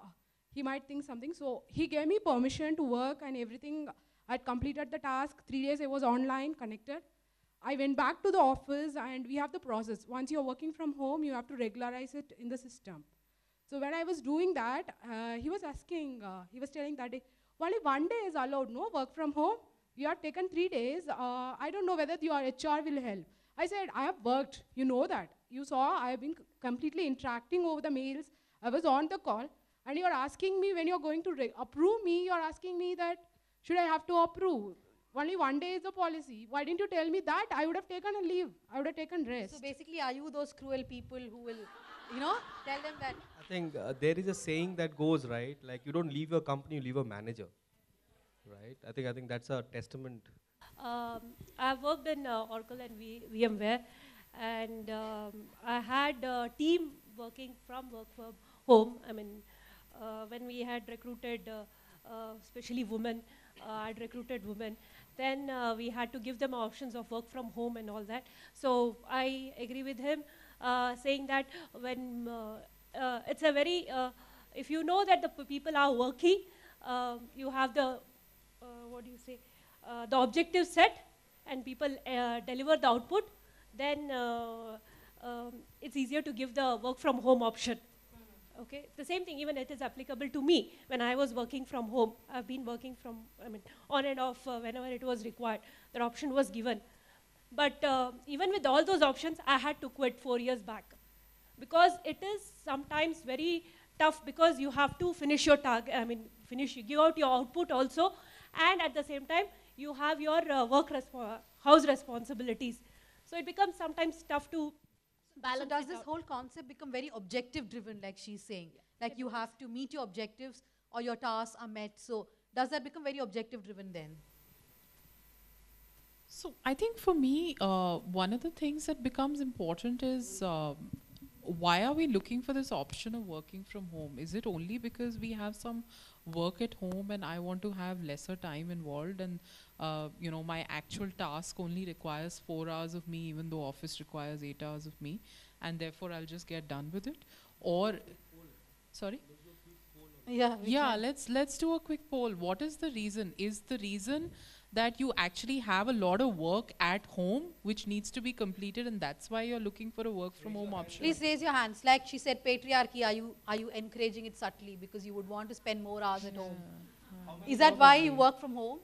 he might think something. So he gave me permission to work and everything. I'd completed the task. Three days I was online, connected. I went back to the office and we have the process. Once you're working from home, you have to regularize it in the system. So when I was doing that, uh, he was asking, uh, he was telling that only one day is allowed, no work from home. You have taken three days. Uh, I don't know whether your HR will help. I said, I have worked. You know that. You saw I have been completely interacting over the mails. I was on the call. And you're asking me when you're going to re- approve me, you're asking me that should I have to approve? Only one day is the policy. Why didn't you tell me that? I would have taken a leave. I would have taken rest. So basically, are you those cruel people who will, you know, tell them that? I think uh, there is a saying that goes right, like you don't leave your company, you leave a manager, right? I think I think that's a testament. Um, I've worked in uh, Oracle and v- VMware, and um, I had a team working from work from home. I mean, uh, when we had recruited, uh, uh, especially women, uh, I'd recruited women. Then uh, we had to give them options of work from home and all that. So I agree with him, saying that when it's a very, if you know that the people are working, um you have the, what do you say, uh, the objective set, and people uh, deliver the output, then uh, um, it's easier to give the work from home option. Okay, the same thing even it is applicable to me when I was working from home. I've been working from, I mean, on and off uh, whenever it was required. That option was given. But uh, even with all those options, I had to quit four years back because it is sometimes very tough because you have to finish your target. I mean, finish, you give out your output also, and at the same time, you have your uh, work respo- house responsibilities. So it becomes sometimes tough to So balance. does this out. whole concept become very objective driven, like she's saying? Like you have to meet your objectives or your tasks are met. So does that become very objective driven then? So I think for me, uh, one of the things that becomes important is um why are we looking for this option of working from home? Is it only because we have some work at home and I want to have lesser time involved and uh, you know my actual task only requires four hours of me even though office requires eight hours of me and therefore I'll just get done with it? Or sorry? Yeah. yeah can. let's let's do a quick poll what is the reason is the reason that you actually have a lot of work at home which needs to be completed and that's why you're looking for a work from home option Please raise your hands. Like she said, patriarchy. Are you are you encouraging it subtly because you would want to spend more hours at home? Is that why you work from home?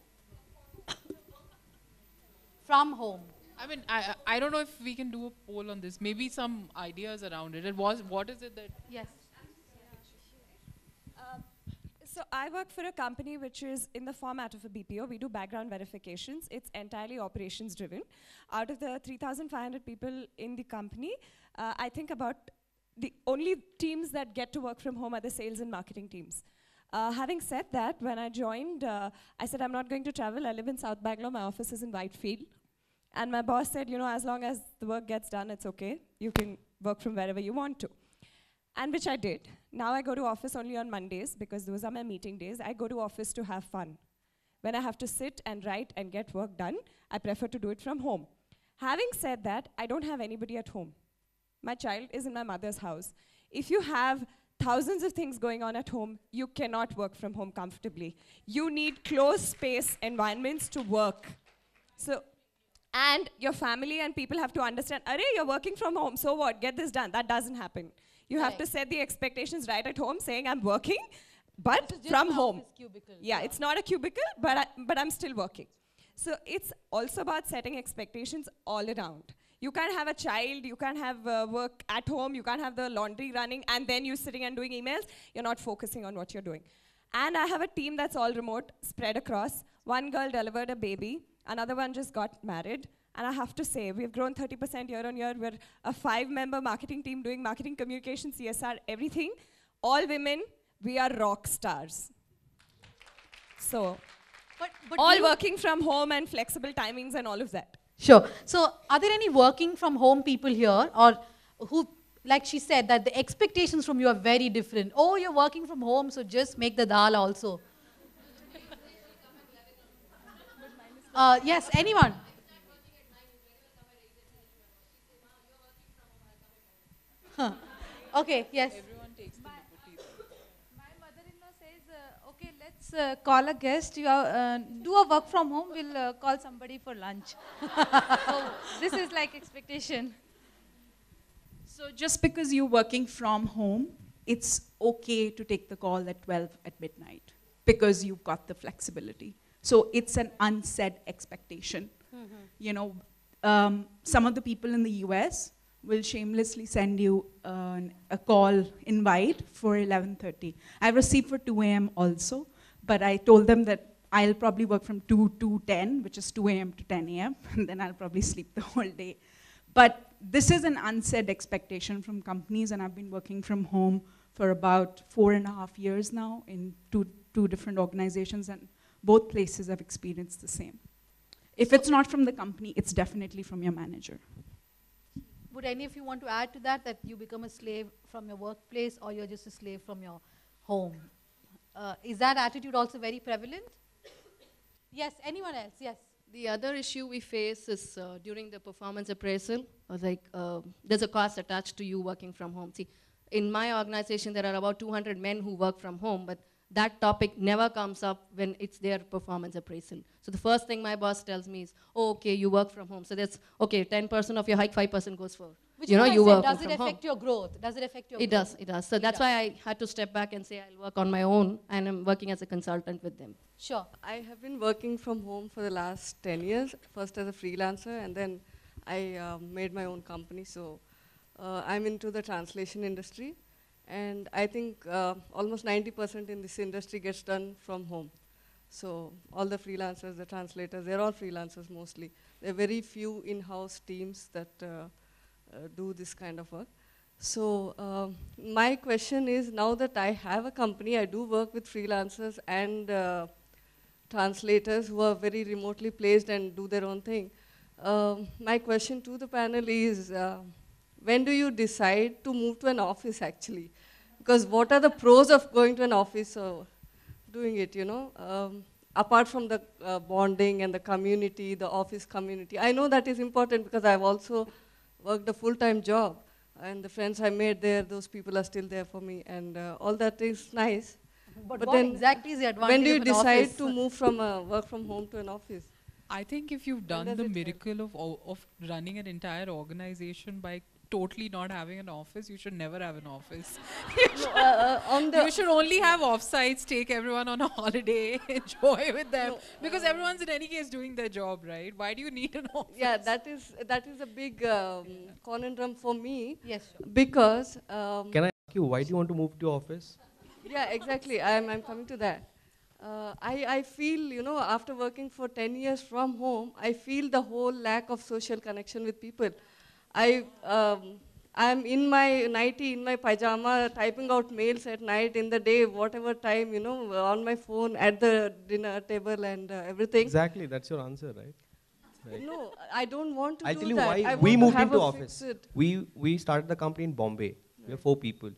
From home. i mean I, I I don't know if we can do a poll on this maybe some ideas around it it was what is it that Yes. So I work for a company which is in the format of a BPO. We do background verifications. It's entirely operations driven. Out of the 3,500 people in the company, uh, I think about the only teams that get to work from home are the sales and marketing teams. Uh, having said that, when I joined, uh, I said I'm not going to travel. I live in South Bangalore. My office is in Whitefield. And my boss said, you know, as long as the work gets done, it's okay. You can work from wherever you want to. and which I did. Now I go to office only on Mondays because those are my meeting days. I go to office to have fun. When I have to sit and write and get work done, I prefer to do it from home. Having said that, I don't have anybody at home. My child is in my mother's house. If you have thousands of things going on at home, you cannot work from home comfortably. You need closed space environments to work. So, and your family and people have to understand, Arey, you're working from home, so what? Get this done. That doesn't happen. You have to set the expectations right at home, saying I'm working, but from home. cubicle. Yeah, it's not a cubicle, but, I, but I'm still working. So it's also about setting expectations all around. You can't have a child, you can't have uh, work at home, you can't have the laundry running, and then you're sitting and doing emails. You're not focusing on what you're doing. And I have a team that's all remote, spread across. One girl delivered a baby, another one just got married. And I have to say, we've grown 30% year on year. We're a five member marketing team doing marketing, communication, CSR, everything. All women, we are rock stars. So, But, but all working from home and flexible timings and all of that. Sure. So, are there any working from home people here, or who, like she said, that the expectations from you are very different? Oh, you're working from home, so just make the dal also. Uh, yes, anyone? Huh. Okay, yes. My mother-in-law says, uh, okay, let's uh, call a guest. You are, uh, do a work from home. We'll uh, call somebody for lunch. so this is like expectation. So just because you're working from home, it's okay to take the call at 12 at midnight because you've got the flexibility. So it's an unsaid expectation. You know, um, some of the people in the US will shamelessly send you uh, a call invite for 11:30. I received for 2 a.m. also, but I told them that I'll probably work from 2 to 10, which is 2 a.m. to 10 a.m., and then I'll probably sleep the whole day. But this is an unsaid expectation from companies, and I've been working from home for about four and a half years now in two, two different organizations, and both places have experienced the same. If it's not from the company, it's definitely from your manager. Would any of you want to add to that, that you become a slave from your workplace or you're just a slave from your home? Uh, is that attitude also very prevalent? Yes, anyone else? Yes. The other issue we face is uh, during the performance appraisal, uh, like uh, there's a cost attached to you working from home. See, in my organization, there are about 200 men who work from home, but that topic never comes up when it's their performance appraisal. So the first thing my boss tells me is, oh, okay, you work from home. So that's, okay, 10% of your hike, 5% goes for, Which you know, what I you said, work Does it from home. affect your growth? Does it affect your It growth? does, it does. So It that's does. why I had to step back and say I'll work on my own, and I'm working as a consultant with them. Sure. I have been working from home for the last 10 years, first as a freelancer, and then I uh, made my own company. So uh, I'm into the translation industry, and I think uh, almost 90% in this industry gets done from home. So all the freelancers, the translators, they're all freelancers mostly. There are very few in-house teams that uh, uh, do this kind of work. So um, my question is, now that I have a company, I do work with freelancers and uh, translators who are very remotely placed and do their own thing. Um, my question to the panel is, uh, when do you decide to move to an office actually? Because what are the pros of going to an office or doing it, you know? Um, apart from the uh, bonding and the community, the office community. I know that is important because I've also worked a full-time job and the friends I made there, those people are still there for me and uh, all that is nice. But what exactly is the advantage When do you of an decide office? to move from a work from home to an office? I think if you've done the it help? miracle of of running an entire organization by totally not having an office, you should never have an office. you, should, uh, on the- you should only have offsites, take everyone on a holiday, enjoy with them, because everyone's in any case doing their job, right? Why do you need an office? Yeah, that is that is a big um, conundrum for me. Yes. Because um, Can I ask you why do you want to move to office? Yeah, exactly. I'm, I'm coming to that. Uh, I, I feel, you know, after working for 10 years from home, I feel the whole lack of social connection with people. I, um, I'm in my nightie, in my pajama, typing out mails at night, in the day, whatever time, you know, on my phone, at the dinner table and uh, everything. Exactly, that's your answer, right? Right. No, I don't want to I'll do tell you that. why we moved into office. We we started the company in Bombay. We have four people.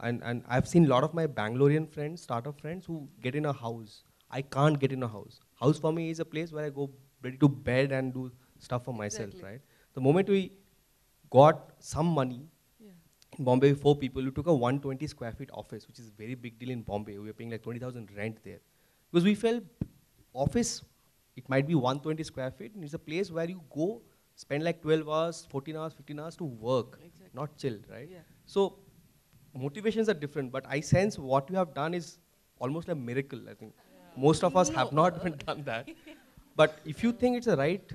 And, and I've seen a lot of my Bangalorean friends, startup friends, who get in a house. I can't get in a house. House for me is a place where I go ready to bed and do stuff for myself, Exactly. right? The moment we got some money, Yeah. in Bombay, four people, we took a 120 square feet office, which is a very big deal in Bombay. We were paying like 20,000 rent there. Because we felt office, it might be 120 square feet, and it's a place where you go spend like 12 hours, 14 hours, 15 hours to work, not chill, right? Yeah. So motivations are different, but I sense what you have done is almost a miracle, I think. Most of us have not done that. But if you think it's the right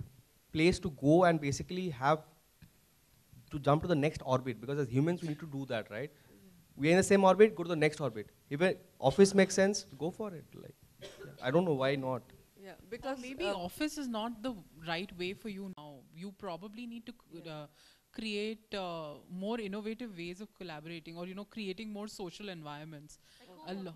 place to go and basically have to jump to the next orbit, because as humans we need to do that, right? We're in the same orbit, go to the next orbit. If a office makes sense, go for it. Like, I don't know why not. Yeah, Or because maybe uh, office is not the right way for you now. You probably need to c- uh, create uh, more innovative ways of collaborating, or you know, creating more social environments. A lo-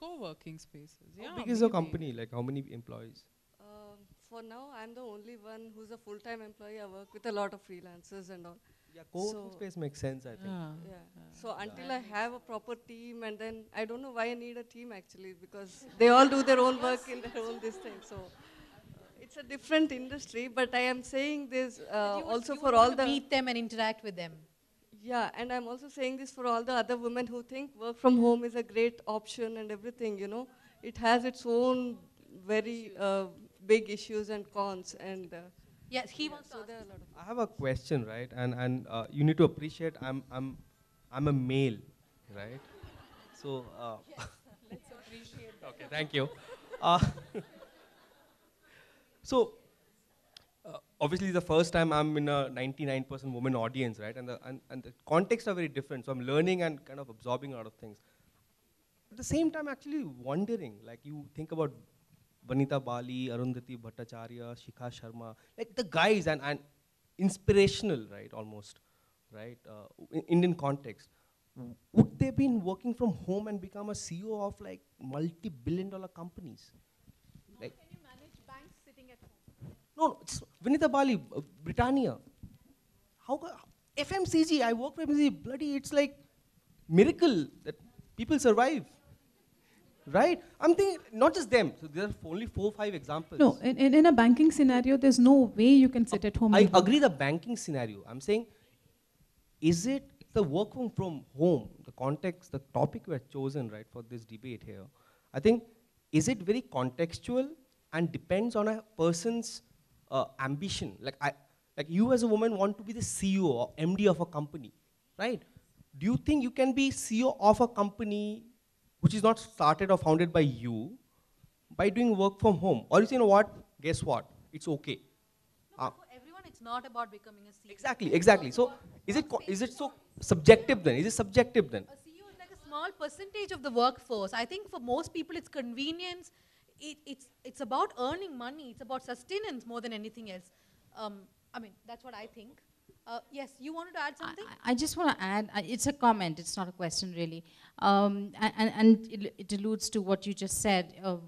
co-working spaces. Yeah. How big is your company? Like how many employees? um, for now, I'm the only one who's a full-time employee. I work with a lot of freelancers and all. Yeah, co-working So- space makes sense, I think. Yeah. Yeah. So until I have a proper team, and then I don't know why I need a team actually, because they all do their own work in their own this thing. So uh, it's a different industry, but I am saying this uh, also You for all to the meet them and interact with them. yeah, and I'm also saying this for all the other women who think work from home is a great option and everything. You know, it has its own very uh, big issues and cons, and uh, Yes, he wants to ask there a lot of I have a question, right? And and uh, you need to appreciate I'm I'm I'm a male, right? So uh, Let's appreciate. okay, thank you. Uh, so uh, obviously the first time I'm in a 99% woman audience, right? And the and, and the contexts are very different. So I'm learning and kind of absorbing a lot of things. At the same time, actually wondering, like you think about Vinita Bali, Arundhati Bhattacharya, Shikha Sharma, like the guys and, and inspirational, right, almost, right, uh, in Indian context. Would they been working from home and become a CEO of like multi-billion dollar companies? Like, Can you manage banks sitting at home? no, no, it's Vinita Bali, uh, Britannia. How FMCG? I work for FMCG. Bloody, it's like miracle that people survive. Right? I'm thinking not just them. So there are only four, five examples. No, in, in, in a banking scenario, there's no way you can sit at home. I agree the banking scenario. I'm saying, is it the work from, from home, the context, the topic we have chosen, right, for this debate here? I think, is it very contextual and depends on a person's uh, ambition? Like, I, like you as a woman want to be the CEO or MD of a company, right? Do you think you can be CEO of a company which is not started or founded by you by doing work from home? Or you say, you know what, guess what, it's okay. Uh, For everyone, it's not about becoming a CEO. Exactly, exactly. So is it is it so subjective then? Is it subjective then? A CEO is like a small percentage of the workforce. I think for most people, it's convenience. It, it's, it's about earning money. It's about sustenance more than anything else. Um, I mean, that's what I think. Uh, yes, you wanted to add something? I just want to add, uh, it's a comment, it's not a question really. Um, and and it, it alludes to what you just said. Uh,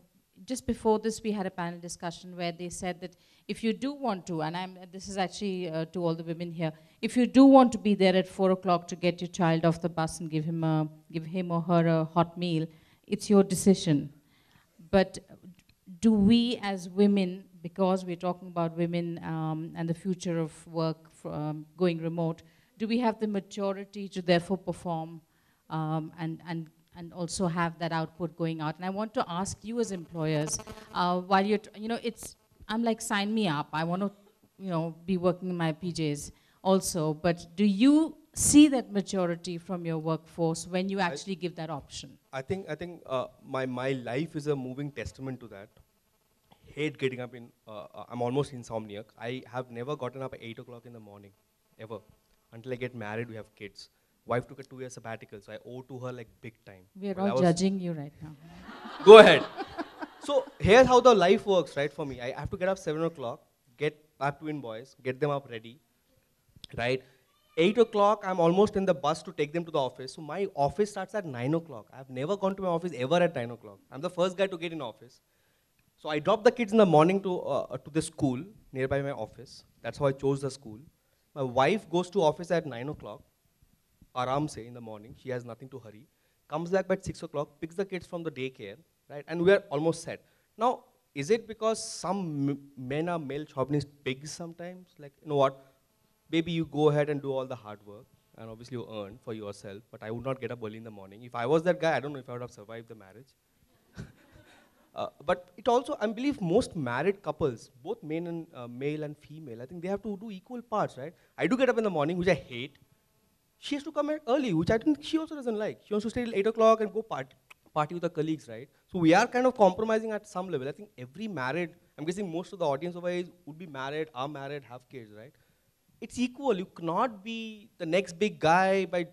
just before this, we had a panel discussion where they said that if you do want to, and I'm, this is actually uh, to all the women here, if you do want to be there at four o'clock to get your child off the bus and give him, a, give him or her a hot meal, it's your decision. But do we as women, because we're talking about women um, and the future of work um, going remote, do we have the maturity to therefore perform um, and, and, and also have that output going out? And I want to ask you as employers, uh, while you're, you know, it's, I'm like, sign me up. I want to, you know, be working in my PJs also. But do you see that maturity from your workforce when you actually give that option? I think I think uh, my my life is a moving testament to that. Hate getting up in. Uh, uh, I'm almost insomniac. I have never gotten up at eight o'clock in the morning, ever, until I get married. We have kids. Wife took a two-year sabbatical, so I owe to her like big time. We're Well, I all judging you right now. Go ahead. So here's how the life works, right? For me, I have to get up seven o'clock, get I have twin boys, get them up ready, right? Eight o'clock, I'm almost in the bus to take them to the office. So my office starts at nine o'clock. I've never gone to my office ever at nine o'clock. I'm the first guy to get in office. So I drop the kids in the morning to uh, to the school nearby my office. That's how I chose the school. My wife goes to office at nine o'clock. Aram se in the morning. She has nothing to hurry. comes back by 6 o'clock, picks the kids from the daycare, right? And we're almost set. Now, is it because some men are male chauvinist pigs sometimes? Like, you know what? Maybe you go ahead and do all the hard work, and obviously you earn for yourself, but I would not get up early in the morning. If I was that guy, I don't know if I would have survived the marriage. Uh, but it also, I believe most married couples, both men and uh, male and female, I think they have to do equal parts, right? I do get up in the morning, which I hate. She has to come early, which I think she also doesn't like. She wants to stay till 8 o'clock and go part, party with her colleagues, right? So we are kind of compromising at some level. I think every married, I'm guessing most of the audience over here would be married, are married, have kids, right? It's equal. You cannot be the next big guy by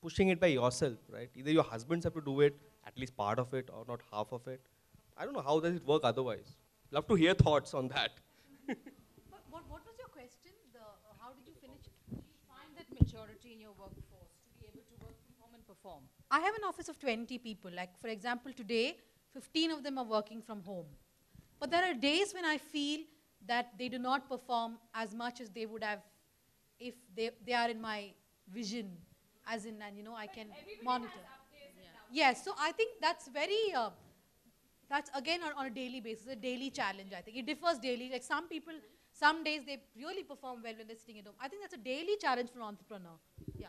pushing it by yourself, right? Either your husbands have to do it, at least part of it, or not half of it. I don't know how does it work otherwise. Love to hear thoughts on that. But what, what was your question? The, uh, how did you finish? Do you find that maturity in your workforce to be able to work from home and perform? I have an office of 20 people. Like, for example, today, 15 of them are working from home. But there are days when I feel that they do not perform as much as they would have if they, they are in my vision, as in, and you know, I can monitor. Yes, so I think that's very, uh, that's again on, on a daily basis, a daily challenge, I think. It differs daily. Like some people, some days they really perform well when they're sitting at home. I think that's a daily challenge for an entrepreneur. Yeah.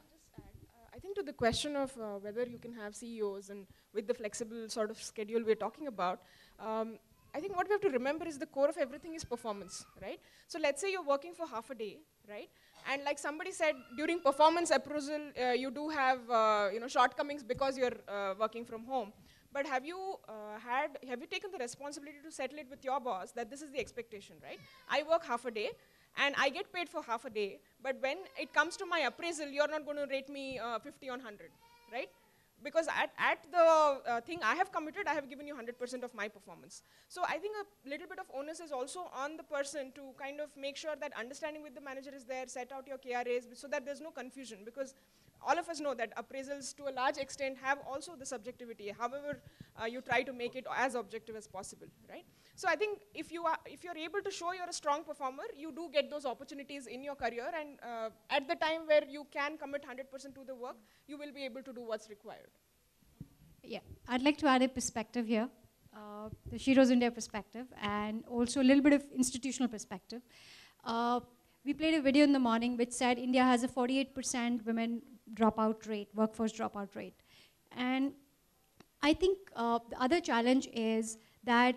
I think to the question of uh, whether you can have CEOs and with the flexible sort of schedule we're talking about, um, I think what we have to remember is the core of everything is performance, right? So let's say you're working for half a day, right? And like somebody said, during performance appraisal, uh, you do have uh, you know shortcomings because you're uh, working from home. But have you uh, had have you taken the responsibility to settle it with your boss that this is the expectation, right? I work half a day, and I get paid for half a day. But when it comes to my appraisal, you're not going to rate me uh, 50 on 100, right? Because at, at the uh, thing I have committed, I have given you 100% of my performance. So I think a little bit of onus is also on the person to kind of make sure that understanding with the manager is there, set out your KRAs so that there's no confusion. Because all of us know that appraisals to a large extent have also the subjectivity. However, uh, you try to make it as objective as possible, right? So I think if you are if you're able to show you're a strong performer, you do get those opportunities in your career, and uh, at the time where you can commit 100% to the work, you will be able to do what's required. Yeah, I'd like to add a perspective here, uh, the Sheroes India perspective, and also a little bit of institutional perspective. Uh, we played a video in the morning which said India has a 48% women dropout rate, workforce dropout rate. And I think uh, the other challenge is that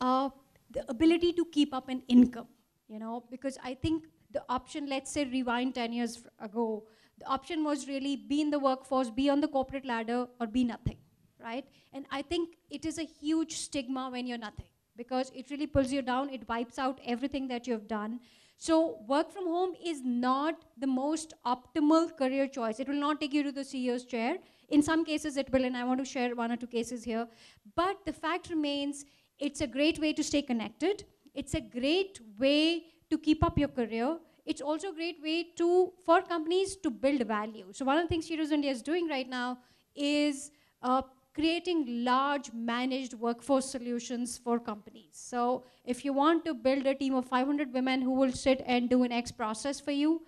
uh, the ability to keep up an income, you know, because I think the option, let's say rewind 10 years ago, the option was really be in the workforce, be on the corporate ladder, or be nothing, right? And I think it is a huge stigma when you're nothing because it really pulls you down, it wipes out everything that you've done. So work from home is not the most optimal career choice. It will not take you to the CEO's chair. In some cases it will, and I want to share one or two cases here. But the fact remains, it's a great way to stay connected. It's a great way to keep up your career. It's also a great way to, for companies to build value. So one of the things Sheroes India is doing right now is uh, creating large managed workforce solutions for companies. So if you want to build a team of 500 women who will sit and do an X process for you,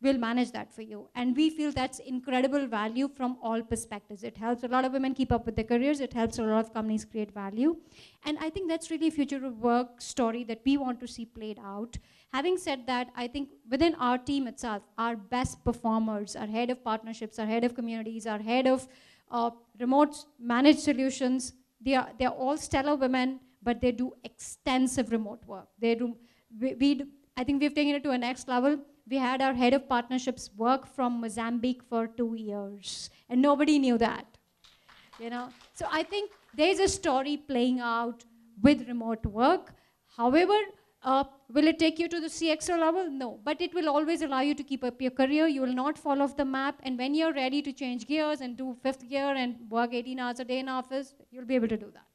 we'll manage that for you. And we feel that's incredible value from all perspectives. It helps a lot of women keep up with their careers. It helps a lot of companies create value. And I think that's really a future of work story that we want to see played out. Having said that, I think within our team itself, our best performers, our head of partnerships, our head of communities, our head of uh, remote managed solutions. They are, they're all stellar women, but they do extensive remote work. They do, we, we do, I think we've taken it to a next level. We had our head of partnerships work from Mozambique for two years, and nobody knew that. You know, so I think there's a story playing out with remote work. However, uh, will it take you to the CXO level? No, but it will always allow you to keep up your career. You will not fall off the map. And when you're ready to change gears and do fifth gear and work 18 hours a day in office, you'll be able to do that.